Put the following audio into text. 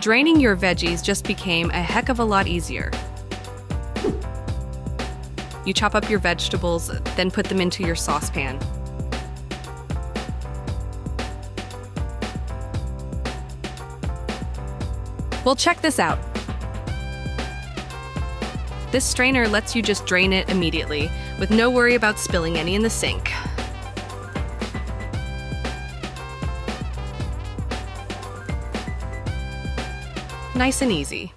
draining your veggies just became a heck of a lot easier. You chop up your vegetables, then put them into your saucepan. Well, check this out. This strainer lets you just drain it immediately, with no worry about spilling any in the sink. Nice and easy.